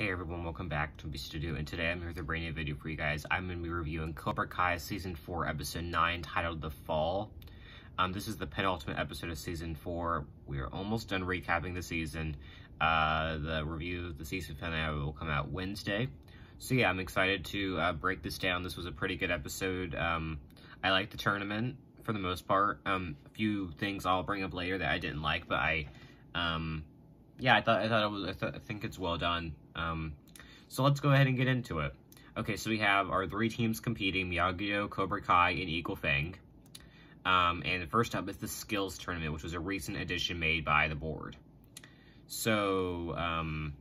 Hey everyone, welcome back to Wimpy Studio, and today I'm here with a brand new video for you guys. I'm going to be reviewing Cobra Kai Season 4, Episode 9, titled The Fall. Um, this is the penultimate episode of Season 4. We are almost done recapping the season. Uh, the review of the season finale will come out Wednesday. So yeah, I'm excited to uh, break this down. This was a pretty good episode. Um, I like the tournament for the most part. Um, a few things I'll bring up later that I didn't like, but I... Um, yeah, I thought I thought it was. I, th I think it's well done. Um, so let's go ahead and get into it. Okay, so we have our three teams competing: Miyagi-Do, Cobra Kai, and Eagle Fang. Um, and first up is the Skills Tournament, which was a recent addition made by the board. So, um,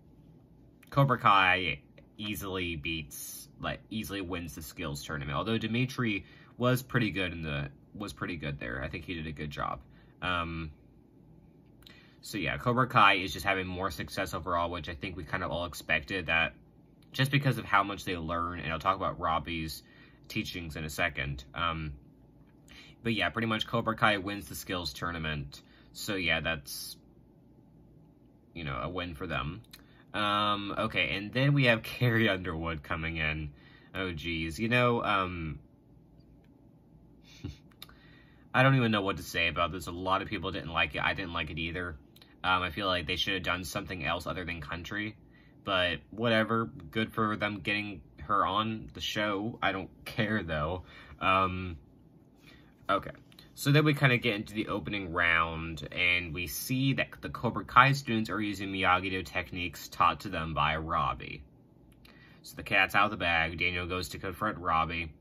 Cobra Kai easily beats, like, easily wins the Skills Tournament. Although Demetri was pretty good in the, was pretty good there. I think he did a good job. Um, so yeah, Cobra Kai is just having more success overall, which I think we kind of all expected that just because of how much they learn, and I'll talk about Robbie's teachings in a second. Um, but yeah, pretty much Cobra Kai wins the skills tournament. So yeah, that's, you know, a win for them. Um, okay, and then we have Carrie Underwood coming in. Oh, geez. You know, um, I don't even know what to say about this. A lot of people didn't like it. I didn't like it either. Um, I feel like they should have done something else other than country. But whatever, good for them getting her on the show. I don't care though. Um, okay. So then we kind of get into the opening round, and we see that the Cobra Kai students are using Miyagi-Do techniques taught to them by Robbie. So the cat's out of the bag, Daniel goes to confront Robbie,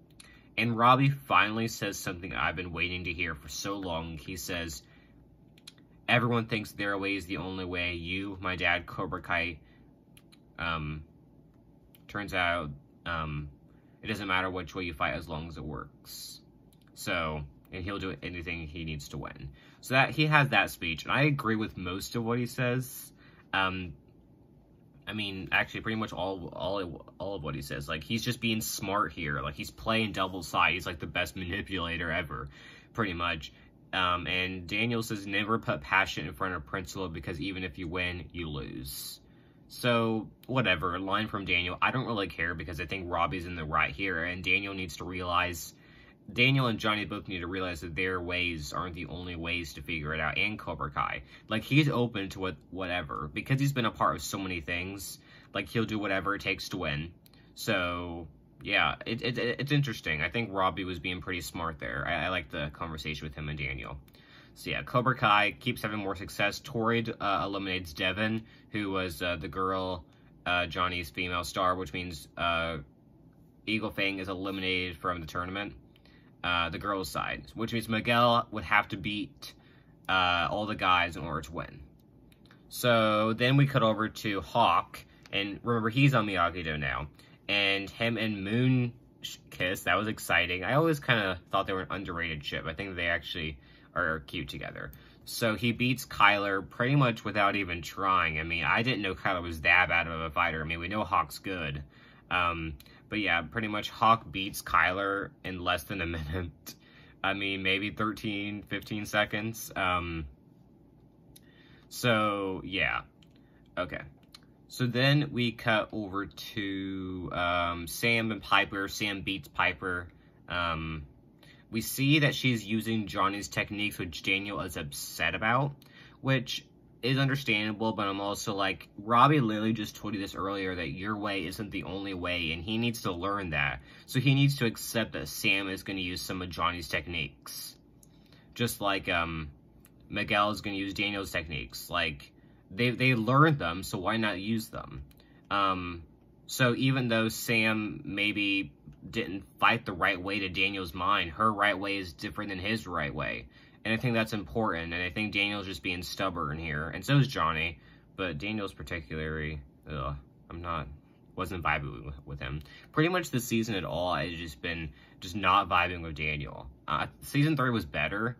and Robbie finally says something I've been waiting to hear for so long. He says, everyone thinks their way is the only way. You, my dad, Cobra Kai. Um, turns out, um, it doesn't matter which way you fight as long as it works. So, and he'll do anything he needs to win. So that he has that speech, and I agree with most of what he says. Um, I mean, actually, pretty much all all all of what he says. Like he's just being smart here. Like he's playing double side. He's like the best manipulator ever, pretty much. Um, and Daniel says never put passion in front of principle because even if you win, you lose. So, whatever, line from Daniel. I don't really care because I think Robbie's in the right here, and Daniel needs to realize, Daniel and Johnny both need to realize that their ways aren't the only ways to figure it out, and Cobra Kai. Like, he's open to what, whatever, because he's been a part of so many things, like, he'll do whatever it takes to win. So, yeah, it, it, it's interesting. I think Robbie was being pretty smart there. I, I like the conversation with him and Daniel. So yeah, Cobra Kai keeps having more success. Tori uh, eliminates Devon, who was uh, the girl, uh, Johnny's female star, which means uh, Eagle Fang is eliminated from the tournament, uh, the girls' side, which means Miguel would have to beat uh, all the guys in order to win. So then we cut over to Hawk, and remember, he's on Miyagi-Do now and him and Moon kiss. That was exciting. I always kind of thought they were an underrated ship. I think they actually are cute together. So he beats Kyler pretty much without even trying. I mean, I didn't know Kyler was that bad of a fighter. I mean, we know Hawk's good. Um, but yeah, pretty much Hawk beats Kyler in less than a minute. I mean, maybe 13, 15 seconds. Um, so, yeah. Okay. So then we cut over to um, Sam and Piper. Sam beats Piper. Um, we see that she's using Johnny's techniques, which Daniel is upset about, which is understandable, but I'm also like, Robbie literally just told you this earlier, that your way isn't the only way, and he needs to learn that. So he needs to accept that Sam is going to use some of Johnny's techniques. Just like um, Miguel is going to use Daniel's techniques. Like, they they learned them, so why not use them? Um, so even though Sam maybe didn't fight the right way to Daniel's mind, her right way is different than his right way. And I think that's important, and I think Daniel's just being stubborn here, and so is Johnny, but Daniel's particularly, ugh, I'm not, wasn't vibing with, him. Pretty much this season at all, I've just been just not vibing with Daniel. Uh, season 3 was better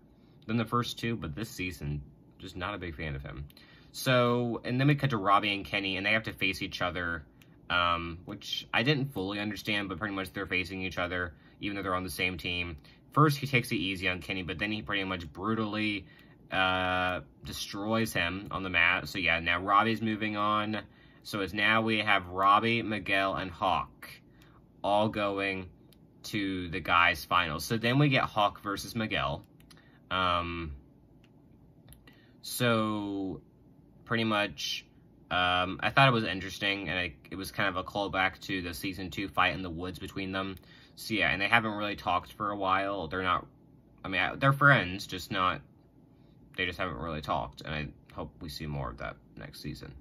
than the first two, but this season, just not a big fan of him. So, and then we cut to Robbie and Kenny, and they have to face each other, um, which I didn't fully understand, but pretty much they're facing each other, even though they're on the same team. First, he takes it easy on Kenny, but then he pretty much brutally uh, destroys him on the mat. So, yeah, now Robbie's moving on. So it's now we have Robbie, Miguel, and Hawk all going to the guys' finals. So then we get Hawk versus Miguel. Um, so pretty much, um, I thought it was interesting, and I, it was kind of a callback to the season two fight in the woods between them. So yeah, and they haven't really talked for a while. They're not, I mean, they're friends, just not, they just haven't really talked, and I hope we see more of that next season.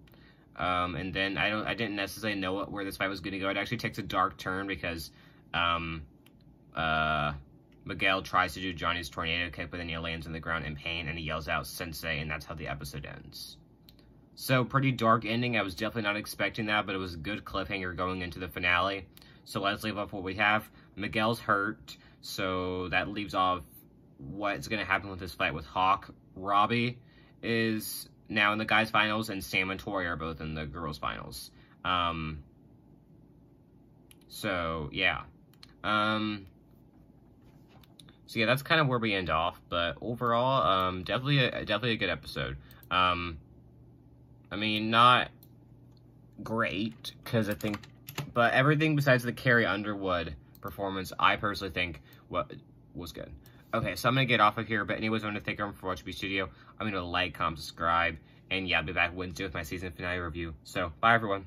Um, and then I don't, I didn't necessarily know what, where this fight was going to go. It actually takes a dark turn because, um, uh, Miguel tries to do Johnny's tornado kick, but then he lands on the ground in pain, and he yells out "Sensei," and that's how the episode ends. So, pretty dark ending. I was definitely not expecting that, but it was a good cliffhanger going into the finale. So let's leave off what we have. Miguel's hurt, so that leaves off what's going to happen with this fight with Hawk. Robbie is now in the guys' finals, and Sam and Tori are both in the girls' finals. Um, so, yeah. Um, so, yeah, that's kind of where we end off. But overall, um, definitely, a, definitely a good episode. Um, I mean, not great, because I think, but everything besides the Carrie Underwood performance, I personally think what was good. Okay, so I'm going to get off of here, but anyways, I want to thank everyone for watching my studio. I'm going to like, comment, subscribe, and yeah, I'll be back Wednesday with my season finale review. So, bye everyone.